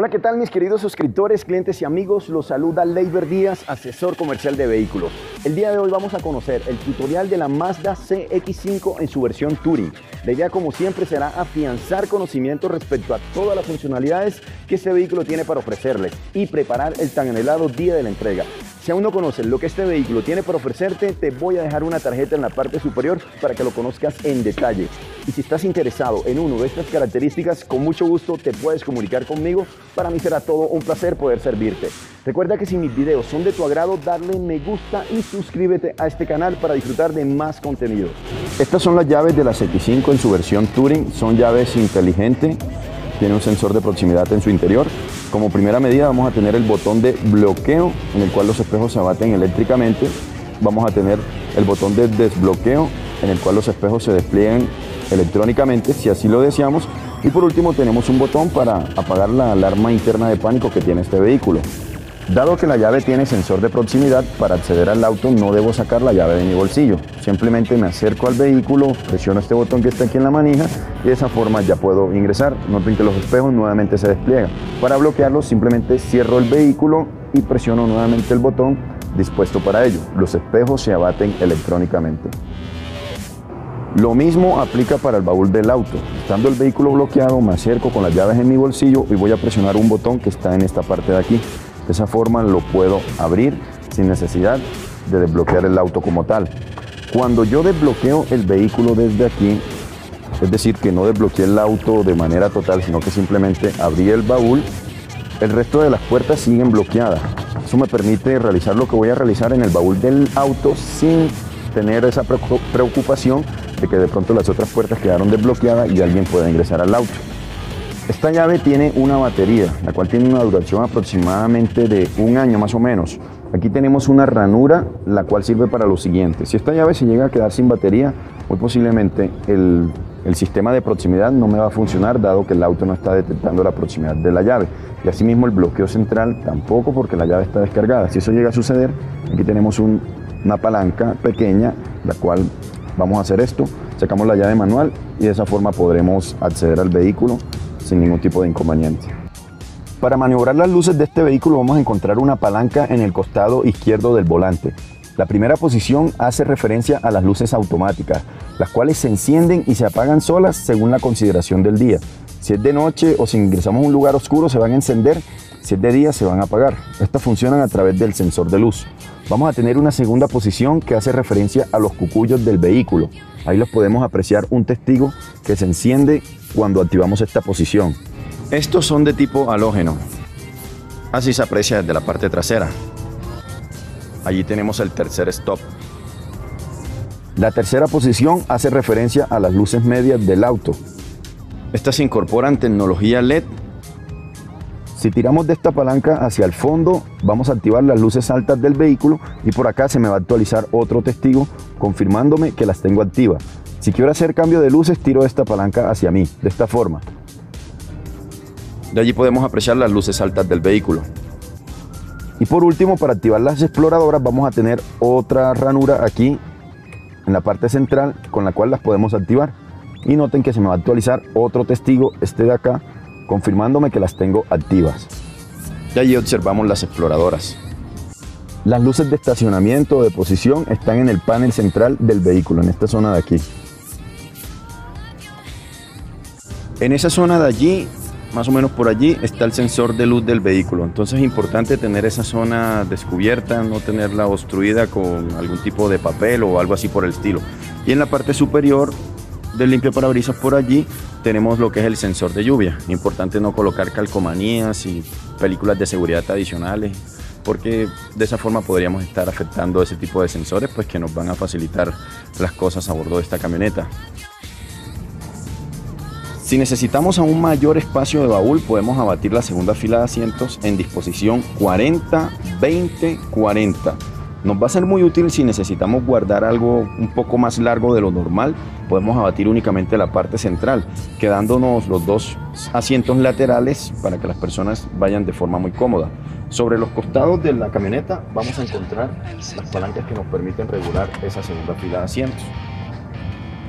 Hola, ¿qué tal mis queridos suscriptores, clientes y amigos? Los saluda Leiber Díaz, asesor comercial de vehículos. El día de hoy vamos a conocer el tutorial de la Mazda CX5 en su versión Touring. La idea como siempre será afianzar conocimiento respecto a todas las funcionalidades que este vehículo tiene para ofrecerles y preparar el tan anhelado día de la entrega. Si aún no conoces lo que este vehículo tiene para ofrecerte, te voy a dejar una tarjeta en la parte superior para que lo conozcas en detalle. Y si estás interesado en uno de estas características, con mucho gusto te puedes comunicar conmigo. Para mí será todo un placer poder servirte. Recuerda que si mis videos son de tu agrado, darle me gusta y suscríbete a este canal para disfrutar de más contenido. Estas son las llaves de la CX5 en su versión Touring. Son llaves inteligentes tiene un sensor de proximidad en su interior. Como primera medida vamos a tener el botón de bloqueo en el cual los espejos se abaten eléctricamente. Vamos a tener el botón de desbloqueo en el cual los espejos se despliegan electrónicamente si así lo deseamos. Y por último tenemos un botón para apagar la alarma interna de pánico que tiene este vehículo. Dado que la llave tiene sensor de proximidad, para acceder al auto no debo sacar la llave de mi bolsillo. Simplemente me acerco al vehículo, presiono este botón que está aquí en la manija y de esa forma ya puedo ingresar. Noten que los espejos nuevamente se despliegan. Para bloquearlos simplemente cierro el vehículo y presiono nuevamente el botón dispuesto para ello. Los espejos se abaten electrónicamente. Lo mismo aplica para el baúl del auto. Estando el vehículo bloqueado, me acerco con las llaves en mi bolsillo y voy a presionar un botón que está en esta parte de aquí. De esa forma lo puedo abrir sin necesidad de desbloquear el auto como tal. Cuando yo desbloqueo el vehículo desde aquí, es decir, que no desbloqueé el auto de manera total, sino que simplemente abrí el baúl, el resto de las puertas siguen bloqueadas. Eso me permite realizar lo que voy a realizar en el baúl del auto sin tener esa preocupación de que de pronto las otras puertas quedaron desbloqueadas y alguien pueda ingresar al auto. Esta llave tiene una batería, la cual tiene una duración aproximadamente de un año más o menos. Aquí tenemos una ranura, la cual sirve para lo siguiente. Si esta llave se llega a quedar sin batería, muy posiblemente el, sistema de proximidad no me va a funcionar, dado que el auto no está detectando la proximidad de la llave. Y asimismo el bloqueo central tampoco, porque la llave está descargada. Si eso llega a suceder, aquí tenemos una palanca pequeña, la cual vamos a hacer esto. Sacamos la llave manual y de esa forma podremos acceder al vehículo sin ningún tipo de inconveniente. Para maniobrar las luces de este vehículo vamos a encontrar una palanca en el costado izquierdo del volante. La primera posición hace referencia a las luces automáticas, las cuales se encienden y se apagan solas según la consideración del día. Si es de noche o si ingresamos a un lugar oscuro se van a encender, si es de día se van a apagar. Estas funcionan a través del sensor de luz. Vamos a tener una segunda posición que hace referencia a los cucuyos del vehículo. Ahí los podemos apreciar un testigo que se enciende cuando activamos esta posición. Estos son de tipo halógeno. Así se aprecia desde la parte trasera. Allí tenemos el tercer stop. La tercera posición hace referencia a las luces medias del auto. Estas incorporan tecnología LED. Si tiramos de esta palanca hacia el fondo, vamos a activar las luces altas del vehículo y por acá se me va a actualizar otro testigo confirmándome que las tengo activas. Si quiero hacer cambio de luces, tiro esta palanca hacia mí, de esta forma. De allí podemos apreciar las luces altas del vehículo. Y por último, para activar las exploradoras vamos a tener otra ranura aquí en la parte central con la cual las podemos activar. Y noten que se me va a actualizar otro testigo, este de acá, confirmándome que las tengo activas. Y allí observamos las exploradoras. Las luces de estacionamiento o de posición están en el panel central del vehículo, en esta zona de aquí. En esa zona de allí, más o menos por allí, está el sensor de luz del vehículo. Entonces es importante tener esa zona descubierta, no tenerla obstruida con algún tipo de papel o algo así por el estilo. Y en la parte superior del limpio parabrisas por allí tenemos lo que es el sensor de lluvia. Importante no colocar calcomanías y películas de seguridad adicionales porque de esa forma podríamos estar afectando ese tipo de sensores pues que nos van a facilitar las cosas a bordo de esta camioneta. Si necesitamos aún mayor espacio de baúl, podemos abatir la segunda fila de asientos en disposición 40, 20, 40. Nos va a ser muy útil si necesitamos guardar algo un poco más largo de lo normal. Podemos abatir únicamente la parte central, quedándonos los dos asientos laterales para que las personas vayan de forma muy cómoda. Sobre los costados de la camioneta vamos a encontrar las palancas que nos permiten regular esa segunda fila de asientos.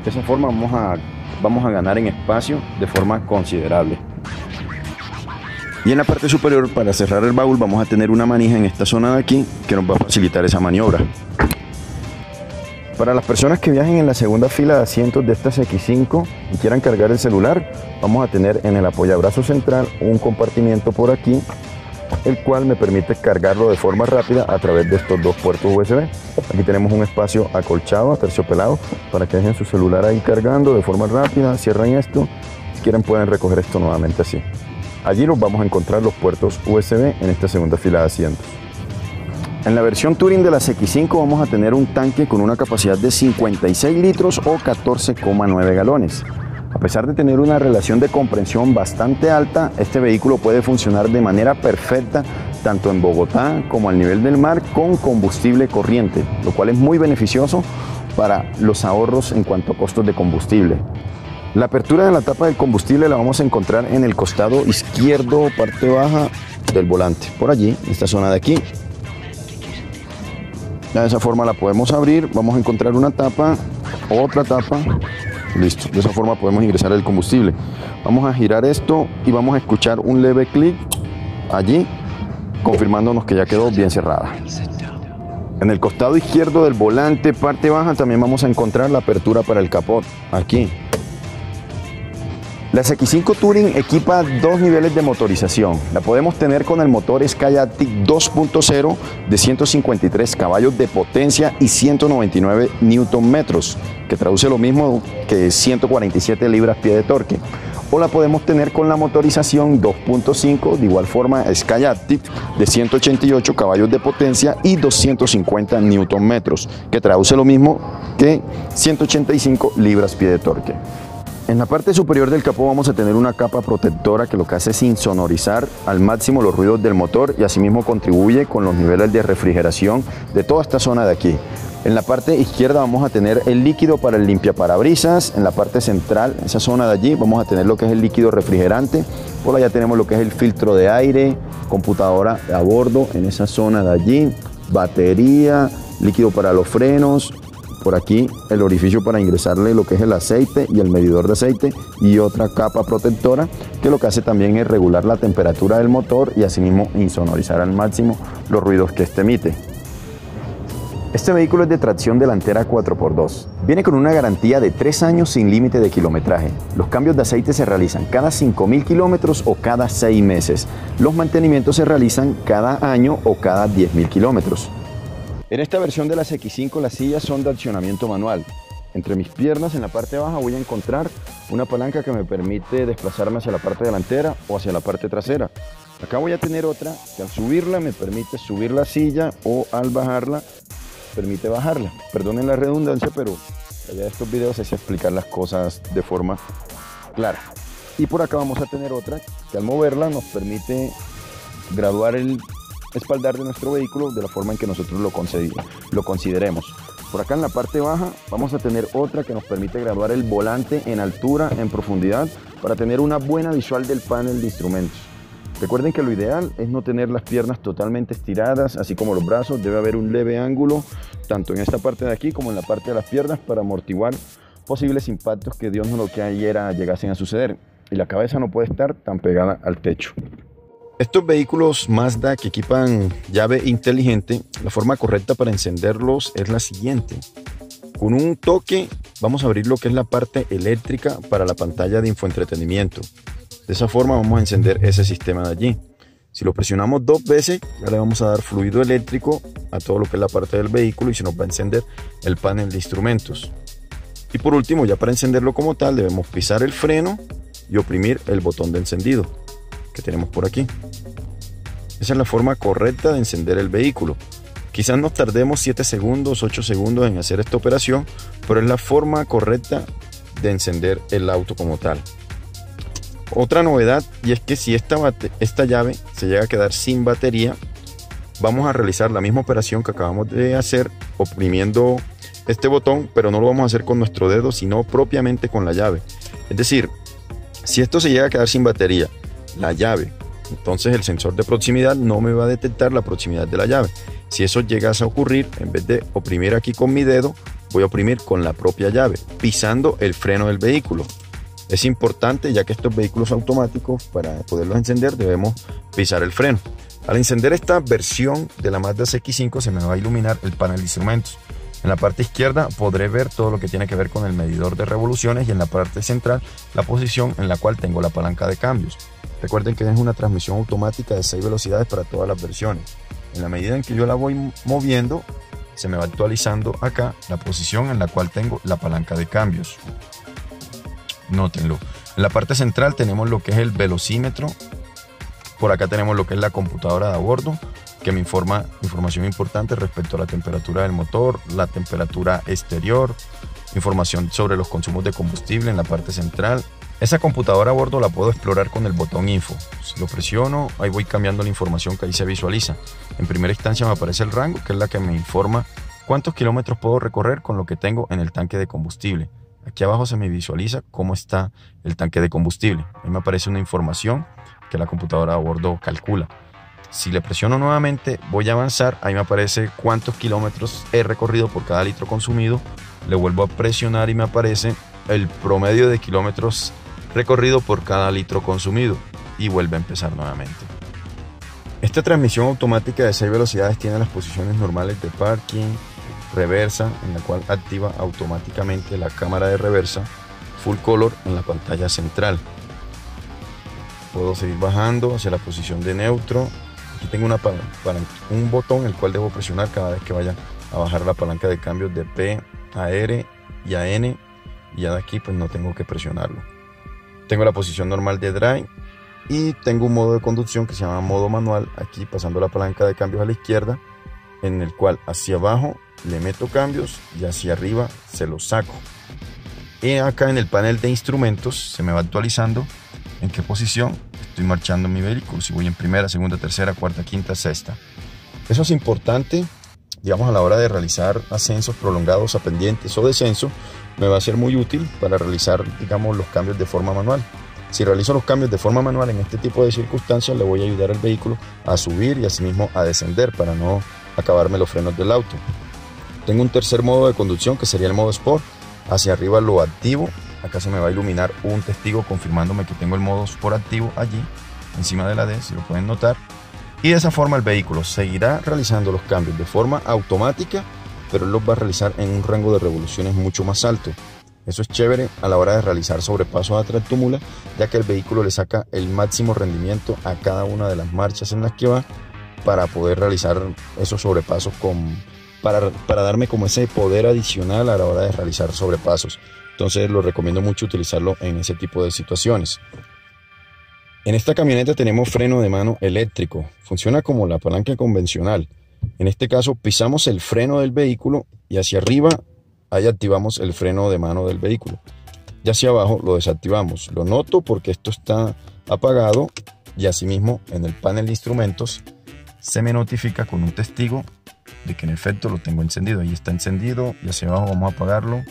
De esa forma vamos a vamos a ganar en espacio de forma considerable. Y en la parte superior, para cerrar el baúl, vamos a tener una manija en esta zona de aquí que nos va a facilitar esa maniobra. Para las personas que viajen en la segunda fila de asientos de esta X5 y quieran cargar el celular, vamos a tener en el apoyabrazo central un compartimiento por aquí, el cual me permite cargarlo de forma rápida a través de estos dos puertos USB. Aquí tenemos un espacio acolchado, terciopelado, para que dejen su celular ahí cargando de forma rápida, cierran esto, si quieren pueden recoger esto nuevamente así. Allí los vamos a encontrar los puertos USB en esta segunda fila de asientos. En la versión Touring de la X5 vamos a tener un tanque con una capacidad de 56 litros o 14,9 galones. A pesar de tener una relación de comprensión bastante alta, este vehículo puede funcionar de manera perfecta tanto en Bogotá como al nivel del mar con combustible corriente, lo cual es muy beneficioso para los ahorros en cuanto a costos de combustible. La apertura de la tapa del combustible la vamos a encontrar en el costado izquierdo, parte baja del volante, por allí, en esta zona de aquí. de esa forma la podemos abrir, vamos a encontrar una tapa, otra tapa, listo. De esa forma podemos ingresar el combustible. Vamos a girar esto y vamos a escuchar un leve clic allí, confirmándonos que ya quedó bien cerrada. En el costado izquierdo del volante, parte baja, también vamos a encontrar la apertura para el capot, aquí. La X5 Touring equipa dos niveles de motorización. La podemos tener con el motor Skyactiv 2.0 de 153 caballos de potencia y 199 Nm, que traduce lo mismo que 147 libras-pie de torque. O la podemos tener con la motorización 2.5, de igual forma Skyactiv de 188 caballos de potencia y 250 Nm, que traduce lo mismo que 185 libras-pie de torque. En la parte superior del capó vamos a tener una capa protectora que lo que hace es insonorizar al máximo los ruidos del motor y asimismo contribuye con los niveles de refrigeración de toda esta zona de aquí. En la parte izquierda vamos a tener el líquido para el limpiaparabrisas, en la parte central, esa zona de allí, vamos a tener lo que es el líquido refrigerante, por allá tenemos lo que es el filtro de aire, computadora a bordo en esa zona de allí, batería, líquido para los frenos, por aquí el orificio para ingresarle lo que es el aceite y el medidor de aceite y otra capa protectora que lo que hace también es regular la temperatura del motor y asimismo insonorizar al máximo los ruidos que este emite. Este vehículo es de tracción delantera 4x2. Viene con una garantía de 3 años sin límite de kilometraje. Los cambios de aceite se realizan cada 5.000 kilómetros o cada 6 meses. Los mantenimientos se realizan cada año o cada 10.000 kilómetros. En esta versión de las X5 las sillas son de accionamiento manual. Entre mis piernas en la parte baja voy a encontrar una palanca que me permite desplazarme hacia la parte delantera o hacia la parte trasera. Acá voy a tener otra que al subirla me permite subir la silla o al bajarla permite bajarla. Perdonen la redundancia, pero allá de estos videos es explicar las cosas de forma clara. Y por acá vamos a tener otra que al moverla nos permite graduar el espaldar de nuestro vehículo de la forma en que nosotros lo, consideremos. Por acá en la parte baja vamos a tener otra que nos permite graduar el volante en altura, en profundidad, para tener una buena visual del panel de instrumentos. Recuerden que lo ideal es no tener las piernas totalmente estiradas, así como los brazos, debe haber un leve ángulo, tanto en esta parte de aquí como en la parte de las piernas, para amortiguar posibles impactos que Dios no lo que ayer llegasen a suceder. Y la cabeza no puede estar tan pegada al techo. Estos vehículos Mazda que equipan llave inteligente, la forma correcta para encenderlos es la siguiente. Con un toque vamos a abrir lo que es la parte eléctrica para la pantalla de infoentretenimiento. De esa forma vamos a encender ese sistema de allí. Si lo presionamos dos veces, ya le vamos a dar fluido eléctrico a todo lo que es la parte del vehículo y se nos va a encender el panel de instrumentos. Y por último, ya para encenderlo como tal, debemos pisar el freno y oprimir el botón de encendido que tenemos por aquí. Esa es la forma correcta de encender el vehículo. Quizás nos tardemos 7 segundos, 8 segundos en hacer esta operación, pero es la forma correcta de encender el auto como tal. Otra novedad y es que si esta, esta llave se llega a quedar sin batería, vamos a realizar la misma operación que acabamos de hacer oprimiendo este botón, pero no lo vamos a hacer con nuestro dedo, sino propiamente con la llave. Es decir, si esto se llega a quedar sin batería la llave. Entonces el sensor de proximidad no me va a detectar la proximidad de la llave. Si eso llegase a ocurrir, en vez de oprimir aquí con mi dedo, voy a oprimir con la propia llave, pisando el freno del vehículo. Es importante ya que estos vehículos automáticos, para poderlos encender, debemos pisar el freno. Al encender esta versión de la Mazda CX5 se me va a iluminar el panel de instrumentos. En la parte izquierda podré ver todo lo que tiene que ver con el medidor de revoluciones y en la parte central la posición en la cual tengo la palanca de cambios. Recuerden que es una transmisión automática de 6 velocidades para todas las versiones. En la medida en que yo la voy moviendo, se me va actualizando acá la posición en la cual tengo la palanca de cambios. Nótenlo. En la parte central tenemos lo que es el velocímetro. Por acá tenemos lo que es la computadora de a bordo, que me informa información importante respecto a la temperatura del motor, la temperatura exterior, información sobre los consumos de combustible en la parte central. Esa computadora a bordo la puedo explorar con el botón info. Si lo presiono, ahí voy cambiando la información que ahí se visualiza. En primera instancia me aparece el rango, que es la que me informa cuántos kilómetros puedo recorrer con lo que tengo en el tanque de combustible. Aquí abajo se me visualiza cómo está el tanque de combustible. Ahí me aparece una información que la computadora a bordo calcula. Si le presiono nuevamente, voy a avanzar. Ahí me aparece cuántos kilómetros he recorrido por cada litro consumido. Le vuelvo a presionar y me aparece el promedio de kilómetros recorrido por cada litro consumido. Y vuelve a empezar nuevamente. Esta transmisión automática de 6 velocidades tiene las posiciones normales de parking, reversa, en la cual activa automáticamente la cámara de reversa, full color en la pantalla central. Puedo seguir bajando hacia la posición de neutro Aquí tengo una un botón el cual debo presionar cada vez que vaya a bajar la palanca de cambios de P a R y a N. Y ya de aquí pues no tengo que presionarlo. Tengo la posición normal de drive y tengo un modo de conducción que se llama modo manual. Aquí pasando la palanca de cambios a la izquierda en el cual hacia abajo le meto cambios y hacia arriba se los saco. Y acá en el panel de instrumentos se me va actualizando en qué posición estoy marchando mi vehículo, si voy en primera, segunda, tercera, cuarta, quinta, sexta. Eso es importante, digamos, a la hora de realizar ascensos prolongados a pendientes o descenso, me va a ser muy útil para realizar, digamos, los cambios de forma manual. Si realizo los cambios de forma manual en este tipo de circunstancias, le voy a ayudar al vehículo a subir y asimismo a descender para no acabarme los frenos del auto. Tengo un tercer modo de conducción que sería el modo Sport. Hacia arriba lo activo Acá se me va a iluminar un testigo confirmándome que tengo el modo Sport activo allí, encima de la D, si lo pueden notar. Y de esa forma el vehículo seguirá realizando los cambios de forma automática, pero él los va a realizar en un rango de revoluciones mucho más alto. Eso es chévere a la hora de realizar sobrepasos a tractomula, ya que el vehículo le saca el máximo rendimiento a cada una de las marchas en las que va para poder realizar esos sobrepasos con, para, para darme como ese poder adicional a la hora de realizar sobrepasos. Entonces lo recomiendo mucho utilizarlo en ese tipo de situaciones. En esta camioneta tenemos freno de mano eléctrico. Funciona como la palanca convencional. En este caso pisamos el freno del vehículo y hacia arriba ahí activamos el freno de mano del vehículo. Y hacia abajo lo desactivamos. Lo noto porque esto está apagado y asimismo en el panel de instrumentos se me notifica con un testigo de que en efecto lo tengo encendido. Ahí está encendido y hacia abajo vamos a apagarlo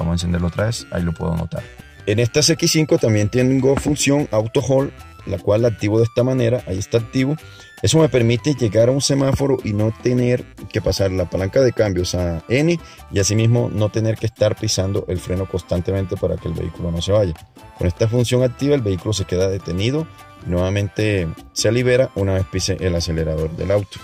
Vamos a encenderlo otra vez, ahí lo puedo notar. En esta CX5 también tengo función auto hold, la cual activo de esta manera, ahí está activo. Eso me permite llegar a un semáforo y no tener que pasar la palanca de cambios a N y asimismo no tener que estar pisando el freno constantemente para que el vehículo no se vaya. Con esta función activa el vehículo se queda detenido y nuevamente se libera una vez pise el acelerador del auto.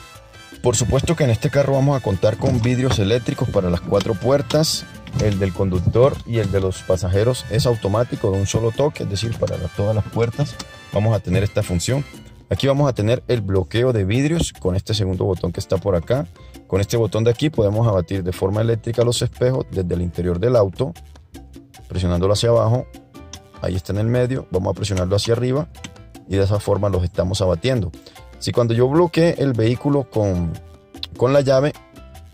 Por supuesto que en este carro vamos a contar con vidrios eléctricos para las cuatro puertas, el del conductor y el de los pasajeros es automático de un solo toque, es decir, para todas las puertas vamos a tener esta función. Aquí vamos a tener el bloqueo de vidrios con este segundo botón que está por acá. Con este botón de aquí podemos abatir de forma eléctrica los espejos desde el interior del auto, presionándolo hacia abajo. Ahí está en el medio, vamos a presionarlo hacia arriba y de esa forma los estamos abatiendo. Si cuando yo bloquee el vehículo con, con la llave,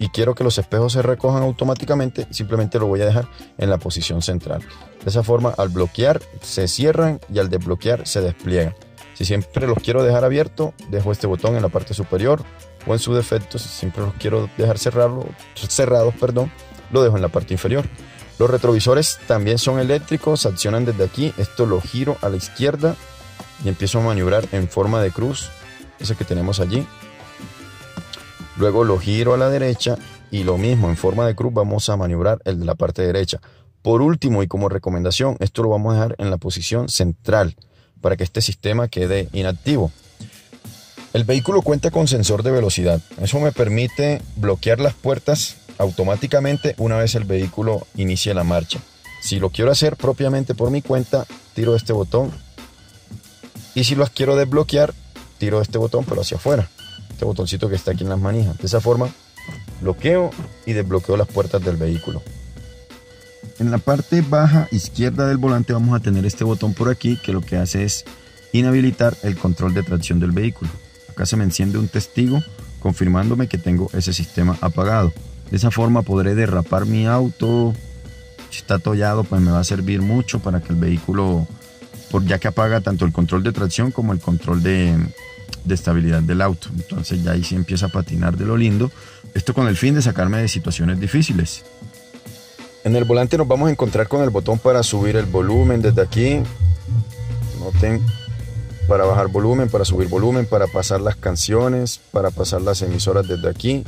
y quiero que los espejos se recojan automáticamente, simplemente lo voy a dejar en la posición central. De esa forma, al bloquear se cierran y al desbloquear se despliegan. Si siempre los quiero dejar abiertos, dejo este botón en la parte superior o en su defecto, si siempre los quiero dejar cerrarlo, cerrados, perdón, lo dejo en la parte inferior. Los retrovisores también son eléctricos, accionan desde aquí. Esto lo giro a la izquierda y empiezo a maniobrar en forma de cruz, ese que tenemos allí. Luego lo giro a la derecha y lo mismo en forma de cruz vamos a maniobrar el de la parte derecha. Por último y como recomendación, esto lo vamos a dejar en la posición central para que este sistema quede inactivo. El vehículo cuenta con sensor de velocidad. Eso me permite bloquear las puertas automáticamente una vez el vehículo inicie la marcha. Si lo quiero hacer propiamente por mi cuenta, tiro este botón. Y si los quiero desbloquear, tiro este botón pero hacia afuera. Este botoncito que está aquí en las manijas. De esa forma, bloqueo y desbloqueo las puertas del vehículo. En la parte baja izquierda del volante vamos a tener este botón por aquí que lo que hace es inhabilitar el control de tracción del vehículo. Acá se me enciende un testigo confirmándome que tengo ese sistema apagado. De esa forma podré derrapar mi auto. Si está tollado, pues me va a servir mucho para que el vehículo, ya que apaga tanto el control de tracción como el control de, de estabilidad del auto. Entonces ya ahí sí empieza a patinar de lo lindo. Esto con el fin de sacarme de situaciones difíciles. En el volante nos vamos a encontrar con el botón para subir el volumen desde aquí. Noten, para bajar volumen, para subir volumen, para pasar las canciones, para pasar las emisoras desde aquí,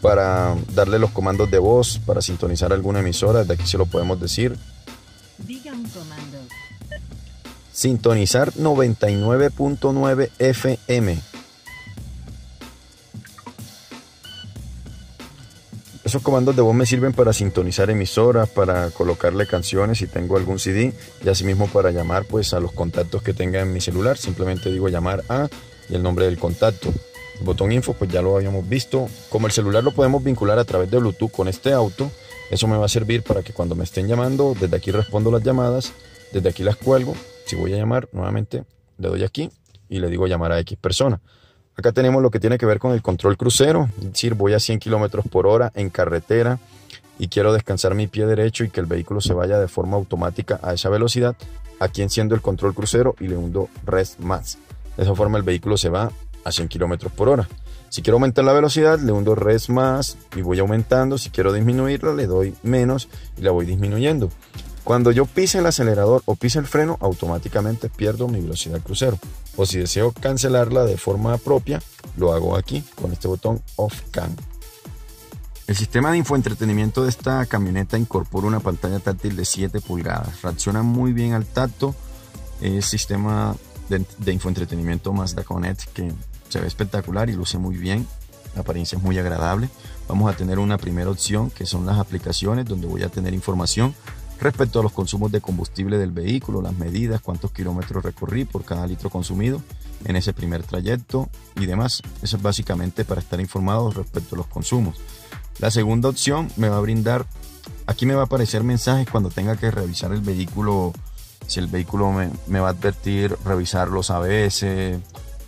para darle los comandos de voz, para sintonizar alguna emisora, desde aquí se lo podemos decir. Diga un comando. Sintonizar 99.9 FM. Esos comandos de voz me sirven para sintonizar emisoras, para colocarle canciones si tengo algún CD y asimismo para llamar pues a los contactos que tenga en mi celular. Simplemente digo llamar a y el nombre del contacto. El botón info pues ya lo habíamos visto. Como el celular lo podemos vincular a través de Bluetooth con este auto, eso me va a servir para que cuando me estén llamando, desde aquí respondo las llamadas, desde aquí las cuelgo. Si voy a llamar nuevamente, le doy aquí y le digo llamar a X persona. Acá tenemos lo que tiene que ver con el control crucero, es decir, voy a 100 kilómetros por hora en carretera y quiero descansar mi pie derecho y que el vehículo se vaya de forma automática a esa velocidad. Aquí enciendo el control crucero y le hundo rest más. De esa forma el vehículo se va a 100 kilómetros por hora. Si quiero aumentar la velocidad, le hundo res más y voy aumentando. Si quiero disminuirla, le doy menos y la voy disminuyendo. Cuando yo pise el acelerador o pise el freno, automáticamente pierdo mi velocidad crucero. O si deseo cancelarla de forma propia, lo hago aquí con este botón Off Can. El sistema de infoentretenimiento de esta camioneta incorpora una pantalla táctil de 7 pulgadas. Reacciona muy bien al tacto. Es sistema de, de infoentretenimiento Mazda Connect que se ve espectacular y luce muy bien. La apariencia es muy agradable. Vamos a tener una primera opción que son las aplicaciones donde voy a tener información respecto a los consumos de combustible del vehículo, las medidas, cuántos kilómetros recorrí por cada litro consumido en ese primer trayecto y demás. Eso es básicamente para estar informado respecto a los consumos. La segunda opción me va a brindar, aquí me va a aparecer mensajes cuando tenga que revisar el vehículo, si el vehículo me, va a advertir revisar los ABS,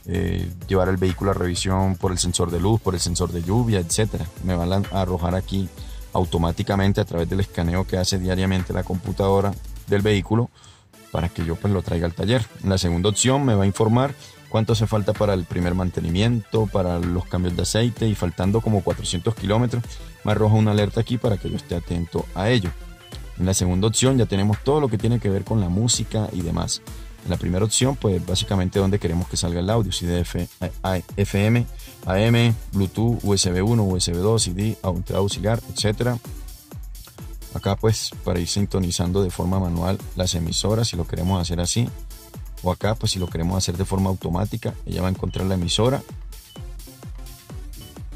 eh, llevar el vehículo a revisión por el sensor de luz, por el sensor de lluvia, etc. Me van a arrojar aquí automáticamente a través del escaneo que hace diariamente la computadora del vehículo para que yo pues lo traiga al taller. La segunda opción me va a informar cuánto hace falta para el primer mantenimiento, para los cambios de aceite y faltando como 400 kilómetros me arroja una alerta aquí para que yo esté atento a ello. En la segunda opción ya tenemos todo lo que tiene que ver con la música y demás. En la primera opción, pues básicamente donde queremos que salga el audio, si de FM, AM, Bluetooth, USB 1, USB 2, CD, auxiliar, etc. Acá pues para ir sintonizando de forma manual las emisoras si lo queremos hacer así. O acá pues si lo queremos hacer de forma automática, ella va a encontrar la emisora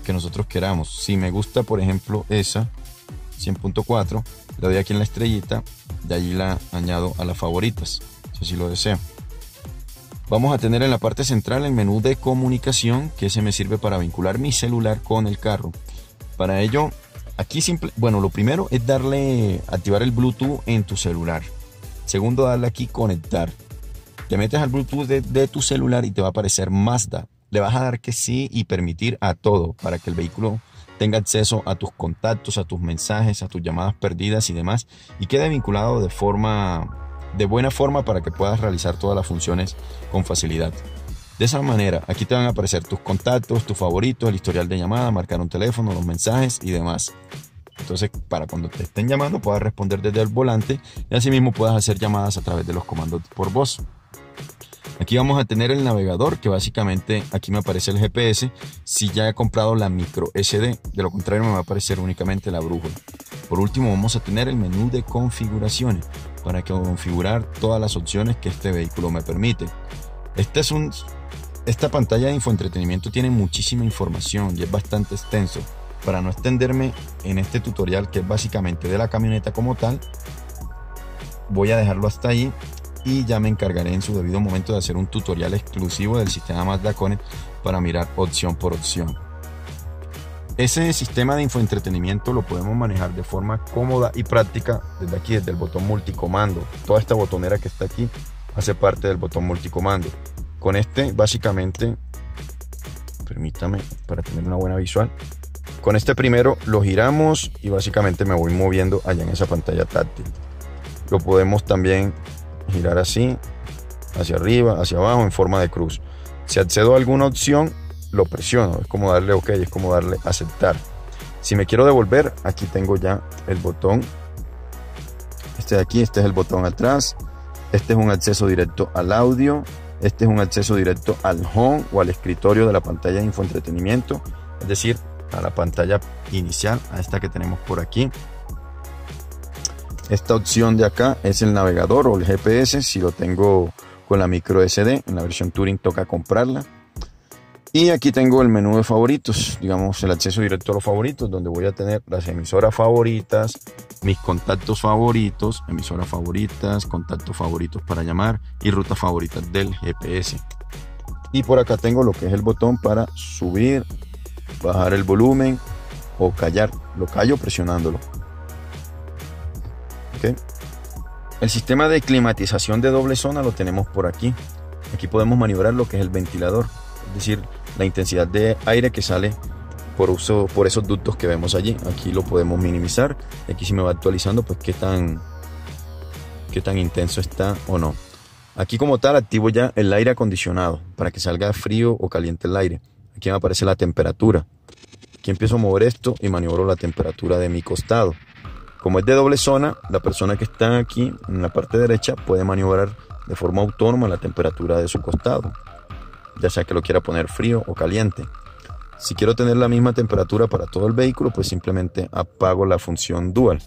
que nosotros queramos. Si me gusta por ejemplo esa 100.4, le doy aquí en la estrellita, de allí la añado a las favoritas, si así lo deseo. Vamos a tener en la parte central el menú de comunicación que se me sirve para vincular mi celular con el carro. Para ello, aquí simple, bueno, lo primero es darle, activar el Bluetooth en tu celular. Segundo, darle aquí conectar. Te metes al Bluetooth de, de tu celular y te va a aparecer Mazda. Le vas a dar que sí y permitir a todo para que el vehículo tenga acceso a tus contactos, a tus mensajes, a tus llamadas perdidas y demás y quede vinculado de forma de buena forma para que puedas realizar todas las funciones con facilidad. De esa manera, aquí te van a aparecer tus contactos, tus favoritos, el historial de llamada, marcar un teléfono, los mensajes y demás. Entonces, para cuando te estén llamando, puedas responder desde el volante y asimismo puedas hacer llamadas a través de los comandos por voz. Aquí vamos a tener el navegador, que básicamente aquí me aparece el GPS, si ya he comprado la micro SD, de lo contrario me va a aparecer únicamente la brújula. Por último vamos a tener el menú de configuraciones para configurar todas las opciones que este vehículo me permite. Este es un, esta pantalla de infoentretenimiento tiene muchísima información y es bastante extenso. Para no extenderme en este tutorial que es básicamente de la camioneta como tal, voy a dejarlo hasta ahí y ya me encargaré en su debido momento de hacer un tutorial exclusivo del sistema Mazda Connect para mirar opción por opción. Ese sistema de infoentretenimiento lo podemos manejar de forma cómoda y práctica desde aquí, desde el botón multicomando. Toda esta botonera que está aquí hace parte del botón multicomando. Con este, básicamente, permítame para tener una buena visual. Con este primero lo giramos y básicamente me voy moviendo allá en esa pantalla táctil. Lo podemos también girar así, hacia arriba, hacia abajo, en forma de cruz. Si accedo a alguna opción, lo presiono. Es como darle OK, es como darle aceptar. Si me quiero devolver, aquí tengo ya el botón. Este de aquí, este es el botón atrás. Este es un acceso directo al audio. Este es un acceso directo al home o al escritorio de la pantalla de infoentretenimiento. Es decir, a la pantalla inicial, a esta que tenemos por aquí. Esta opción de acá es el navegador o el GPS. Si lo tengo con la micro SD, en la versión Touring toca comprarla. Y aquí tengo el menú de favoritos, digamos el acceso directo a los favoritos, donde voy a tener las emisoras favoritas, mis contactos favoritos, emisoras favoritas, contactos favoritos para llamar y rutas favoritas del GPS. Y por acá tengo lo que es el botón para subir, bajar el volumen o callar. Lo callo presionándolo. El sistema de climatización de doble zona lo tenemos por aquí. Aquí podemos maniobrar lo que es el ventilador, es decir, la intensidad de aire que sale por, uso, por esos ductos que vemos allí. Aquí lo podemos minimizar. Aquí si me va actualizando, pues qué tan, qué tan intenso está o no. Aquí como tal activo ya el aire acondicionado para que salga frío o caliente el aire. Aquí me aparece la temperatura. Aquí empiezo a mover esto y maniobro la temperatura de mi costado. Como es de doble zona, la persona que está aquí en la parte derecha puede maniobrar de forma autónoma la temperatura de su costado, ya sea que lo quiera poner frío o caliente. Si quiero tener la misma temperatura para todo el vehículo, pues simplemente apago la función dual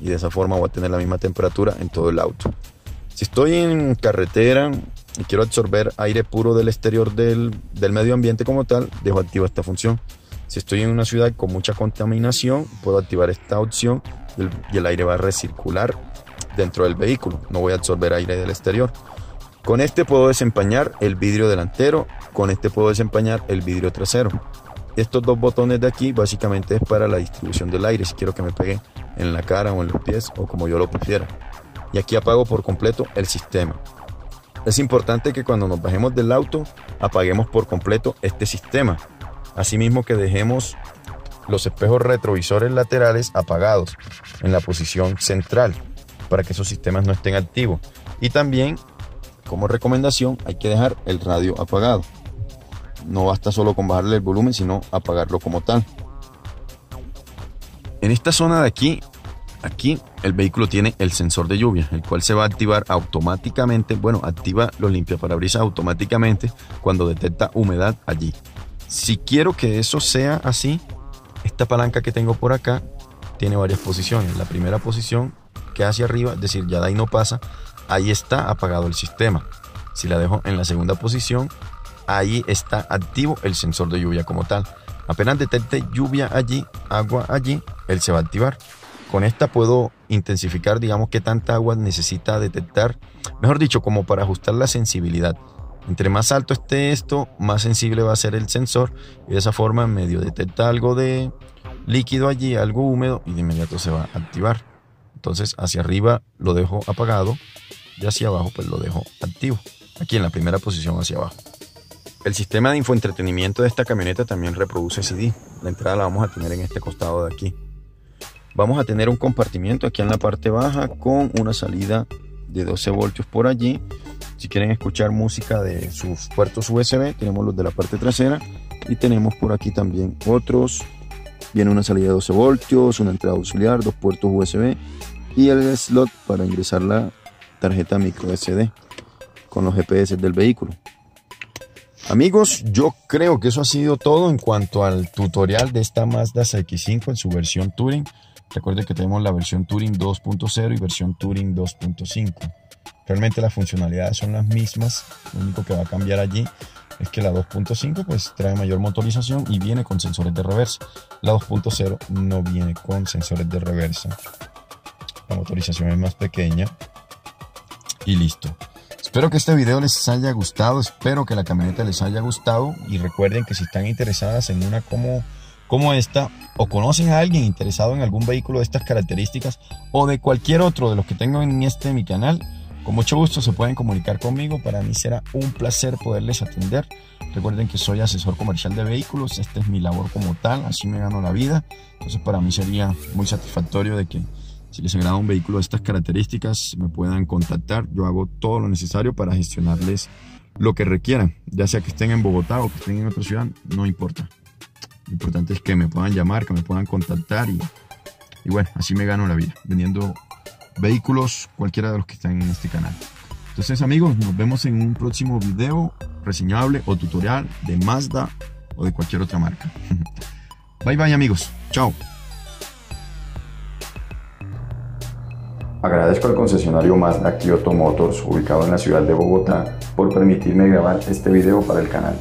y de esa forma voy a tener la misma temperatura en todo el auto. Si estoy en carretera y quiero absorber aire puro del exterior del, del medio ambiente como tal, dejo activa esta función. Si estoy en una ciudad con mucha contaminación, puedo activar esta opción y el, aire va a recircular dentro del vehículo. No voy a absorber aire del exterior. Con este puedo desempañar el vidrio delantero, con este puedo desempañar el vidrio trasero. Estos dos botones de aquí básicamente es para la distribución del aire, si quiero que me pegue en la cara o en los pies o como yo lo prefiera. Y aquí apago por completo el sistema. Es importante que cuando nos bajemos del auto apaguemos por completo este sistema. Asimismo que dejemos los espejos retrovisores laterales apagados en la posición central para que esos sistemas no estén activos. Y también, como recomendación, hay que dejar el radio apagado. No basta solo con bajarle el volumen, sino apagarlo como tal. En esta zona de aquí, aquí el vehículo tiene el sensor de lluvia, el cual se va a activar automáticamente. Bueno, activa los limpiaparabrisas automáticamente cuando detecta humedad allí. Si quiero que eso sea así, esta palanca que tengo por acá tiene varias posiciones. La primera posición que hacia arriba, es decir, ya de ahí no pasa, ahí está apagado el sistema. Si la dejo en la segunda posición, ahí está activo el sensor de lluvia como tal. Apenas detecte lluvia allí, agua allí, él se va a activar. Con esta puedo intensificar, digamos, qué tanta agua necesita detectar. Mejor dicho, como para ajustar la sensibilidad. Entre más alto esté esto, más sensible va a ser el sensor y de esa forma medio detecta algo de líquido allí, algo húmedo y de inmediato se va a activar. Entonces hacia arriba lo dejo apagado y hacia abajo pues lo dejo activo. Aquí en la primera posición hacia abajo. El sistema de infoentretenimiento de esta camioneta también reproduce CD. La entrada la vamos a tener en este costado de aquí. Vamos a tener un compartimiento aquí en la parte baja con una salida de 12 voltios por allí si quieren escuchar música de sus puertos USB, tenemos los de la parte trasera y tenemos por aquí también otros. Viene una salida de 12 voltios, una entrada auxiliar, dos puertos USB y el slot para ingresar la tarjeta micro SD con los GPS del vehículo. Amigos, yo creo que eso ha sido todo en cuanto al tutorial de esta Mazda CX5 en su versión Touring. Recuerde que tenemos la versión Touring 2.0 y versión Touring 2.5. Realmente las funcionalidades son las mismas, lo único que va a cambiar allí es que la 2.5 pues trae mayor motorización y viene con sensores de reversa. La 2.0 no viene con sensores de reversa. La motorización es más pequeña y listo. Espero que este video les haya gustado, espero que la camioneta les haya gustado y recuerden que si están interesadas en una como, como esta o conocen a alguien interesado en algún vehículo de estas características o de cualquier otro de los que tengo en este mi canal, con mucho gusto se pueden comunicar conmigo, para mí será un placer poderles atender. Recuerden que soy asesor comercial de vehículos, esta es mi labor como tal, así me gano la vida. Entonces para mí sería muy satisfactorio de que si les agrada un vehículo de estas características me puedan contactar. Yo hago todo lo necesario para gestionarles lo que requieran, ya sea que estén en Bogotá o que estén en otra ciudad, no importa. Lo importante es que me puedan llamar, que me puedan contactar y, bueno, así me gano la vida, vendiendo vehículos, cualquiera de los que están en este canal. Entonces amigos, nos vemos en un próximo video reseñable o tutorial de Mazda o de cualquier otra marca. Bye bye amigos, chao. Agradezco al concesionario Mazda Kyoto Motors ubicado en la ciudad de Bogotá por permitirme grabar este video para el canal.